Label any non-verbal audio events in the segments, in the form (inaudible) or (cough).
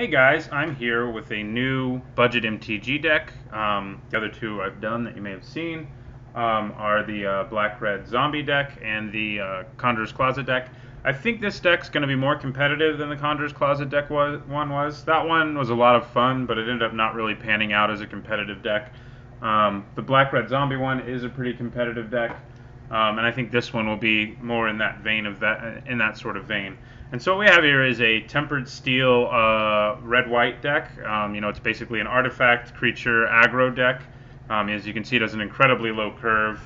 Hey guys, I'm here with a new budget MTG deck. Um, the other two I've done that you may have seen um, are the uh, Black Red Zombie deck and the uh, Conjurer's Closet deck. I think this deck's going to be more competitive than the Conjurer's Closet deck was, one was. That one was a lot of fun, but it ended up not really panning out as a competitive deck. Um, the Black Red Zombie one is a pretty competitive deck. Um, and I think this one will be more in that vein of that, in that sort of vein. And so what we have here is a tempered steel uh, red-white deck. Um, you know, it's basically an artifact creature aggro deck. Um, as you can see, it has an incredibly low curve.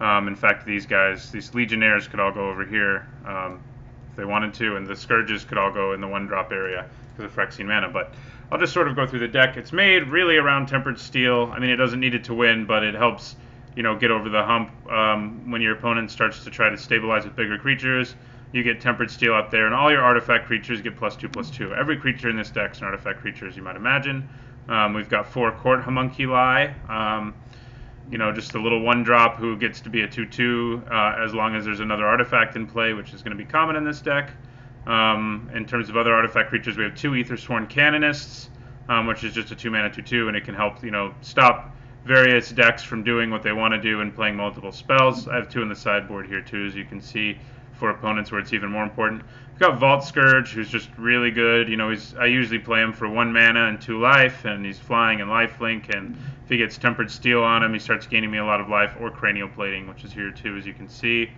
Um, in fact, these guys, these legionnaires, could all go over here um, if they wanted to, and the skirges could all go in the one-drop area because of Phyrexian mana. But I'll just sort of go through the deck. It's made really around tempered steel. I mean, it doesn't need it to win, but it helps you know, get over the hump um, when your opponent starts to try to stabilize with bigger creatures. You get Tempered Steel up there, and all your artifact creatures get plus two, plus two. Every creature in this deck is an artifact creature, as you might imagine. Um, we've got four Court Homunculi. Um, you know, just a little one drop who gets to be a 2 2 uh, as long as there's another artifact in play, which is going to be common in this deck. Um, in terms of other artifact creatures, we have two Aethersworn Canonists, um, which is just a 2 mana 2 2, and it can help, you know, stop various decks from doing what they want to do and playing multiple spells. I have two in the sideboard here too, as you can see, for opponents where it's even more important. We've got Vault Skirge, who's just really good. You know, he's I usually play him for one mana and two life, and he's flying and lifelink, and if he gets Tempered Steel on him, he starts gaining me a lot of life, or Cranial Plating, which is here too, as you can see.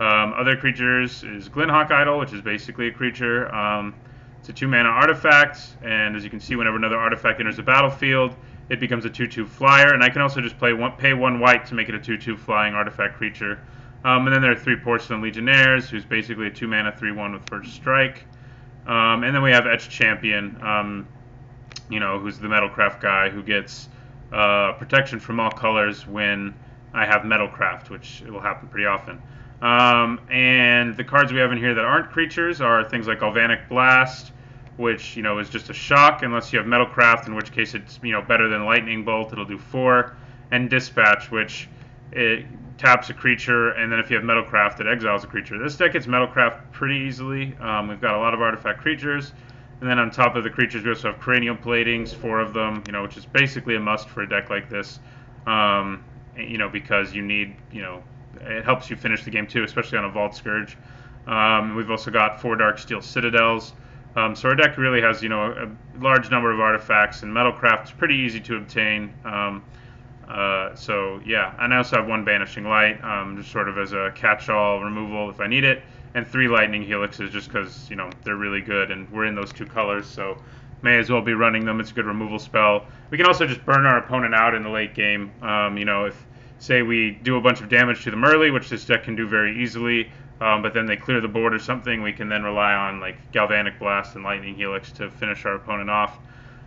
Um, other creatures is Glinthawk Idol, which is basically a creature. Um, it's a two mana artifact, and as you can see, whenever another artifact enters the battlefield, it becomes a 2-2 flyer, and I can also just play one, pay one white to make it a 2-2 flying artifact creature. Um, and then there are three Porcelain Legionnaires, who's basically a 2 mana 3-1 with first strike. Um, and then we have Etched Champion, um, you know, who's the Metalcraft guy who gets uh, protection from all colors when I have Metalcraft, which will happen pretty often. Um, and the cards we have in here that aren't creatures are things like Galvanic Blast, which you know is just a shock unless you have Metalcraft, in which case it's you know better than Lightning Bolt. It'll do four, and Dispatch, which it taps a creature, and then if you have Metalcraft, it exiles a creature. This deck gets Metalcraft pretty easily. Um, we've got a lot of artifact creatures, and then on top of the creatures, we also have Cranial Platings, four of them, you know, which is basically a must for a deck like this. Um, you know, because you need, you know, it helps you finish the game too, especially on a Vault Skirge. Um, we've also got four Darksteel Citadels. Um, so our deck really has, you know, a large number of artifacts, and Metalcraft is pretty easy to obtain. Um, uh, so yeah, and I also have one Banishing Light, um, just sort of as a catch-all removal if I need it, and three Lightning Helixes just because you know they're really good, and we're in those two colors, so may as well be running them. It's a good removal spell. We can also just burn our opponent out in the late game. Um, you know, if say we do a bunch of damage to them early, which this deck can do very easily, um, but then they clear the board or something, we can then rely on like Galvanic Blast and Lightning Helix to finish our opponent off.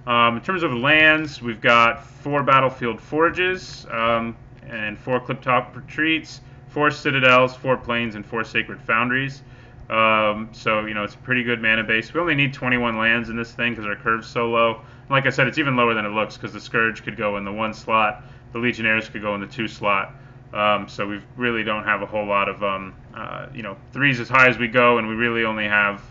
Um, in terms of lands, we've got four Battlefield Forges um, and four Clifftop Retreats, four Citadels, four Plains, and four Sacred Foundries. Um, so, you know, it's a pretty good mana base. We only need 21 lands in this thing because our curve's so low. Like I said, it's even lower than it looks because the Skirge could go in the one slot, the Legionnaires could go in the two slot. Um, so we really don't have a whole lot of, um, uh, you know, threes as high as we go, and we really only have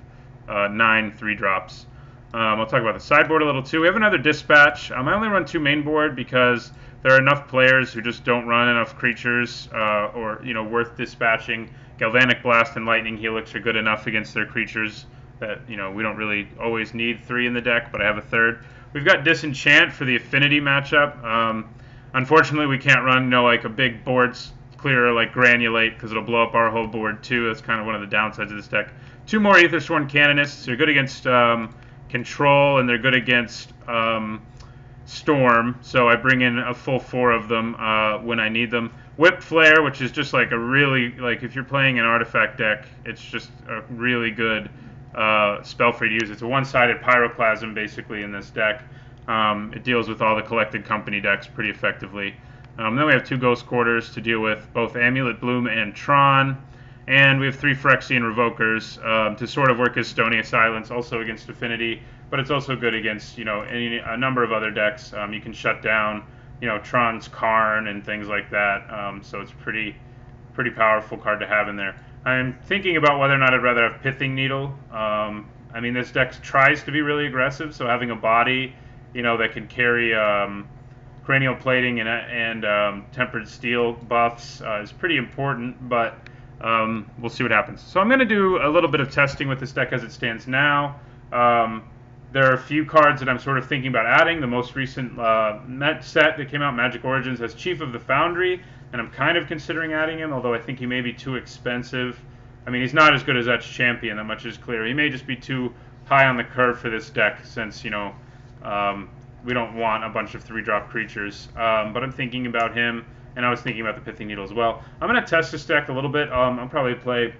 uh, nine three drops. Um, I'll talk about the sideboard a little too. We have another dispatch. Um, I only run two main board because there are enough players who just don't run enough creatures uh, or you know worth dispatching. Galvanic Blast and Lightning Helix are good enough against their creatures that you know we don't really always need three in the deck, but I have a third. We've got Disenchant for the affinity matchup. Um, Unfortunately, we can't run, you know, like a big boards clear like granulate because it'll blow up our whole board too. That's kind of one of the downsides of this deck. Two more Aethersworn Canonists. They're good against um, control and they're good against um, storm. So I bring in a full four of them uh, when I need them. Whipflare, which is just like a really like if you're playing an artifact deck, it's just a really good uh, spell for you to use. It's a one-sided pyroclasm basically in this deck. Um, it deals with all the collected company decks pretty effectively. Um, then we have two Ghost Quarters to deal with both Amulet Bloom and Tron. And we have three Phyrexian Revokers um, to sort of work as Stony Silence, also against Affinity, but it's also good against you know any, a number of other decks. Um, you can shut down you know Tron's Karn and things like that. Um, so it's pretty pretty powerful card to have in there. I'm thinking about whether or not I'd rather have Pithing Needle. Um, I mean, this deck tries to be really aggressive, so having a body, you know, that can carry um, cranial plating and, and um, tempered steel buffs uh, is pretty important, but um, we'll see what happens. So I'm going to do a little bit of testing with this deck as it stands now. Um, there are a few cards that I'm sort of thinking about adding. The most recent uh, Met set that came out, Magic Origins, has Chief of the Foundry, and I'm kind of considering adding him, although I think he may be too expensive. I mean, he's not as good as Etched Champion, that much is clear. He may just be too high on the curve for this deck since, you know, um, we don't want a bunch of three-drop creatures. Um, but I'm thinking about him, and I was thinking about the Pithing Needle as well. I'm going to test this deck a little bit. Um, I'll probably play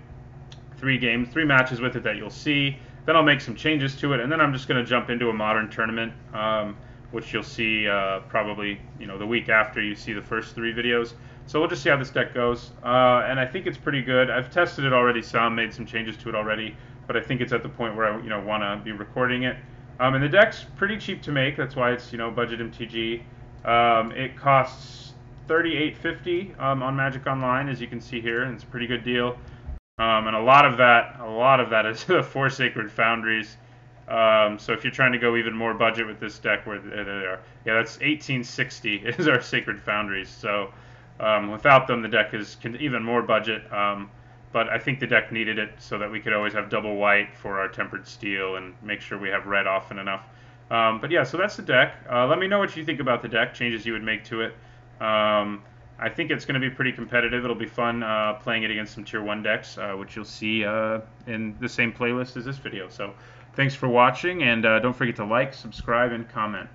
three games, three matches with it that you'll see. Then I'll make some changes to it, and then I'm just going to jump into a modern tournament, um, which you'll see uh, probably you know the week after you see the first three videos. So we'll just see how this deck goes, uh, and I think it's pretty good. I've tested it already some, made some changes to it already, but I think it's at the point where I you know want to be recording it. Um, and the deck's pretty cheap to make. That's why it's you know budget MTG. Um, it costs 38.50 um, on Magic Online, as you can see here, and it's a pretty good deal. Um, and a lot of that, a lot of that is (laughs) the four Sacred Foundries. Um, so if you're trying to go even more budget with this deck, where there they are, yeah, that's 1860 (laughs) is our Sacred Foundries. So um, without them, the deck is can even more budget. But I think the deck needed it so that we could always have double white for our tempered steel and make sure we have red often enough. Um, but yeah, so that's the deck. Uh, let me know what you think about the deck, changes you would make to it. Um, I think it's going to be pretty competitive. It'll be fun uh, playing it against some tier one decks, uh, which you'll see uh, in the same playlist as this video. So thanks for watching, and uh, don't forget to like, subscribe, and comment.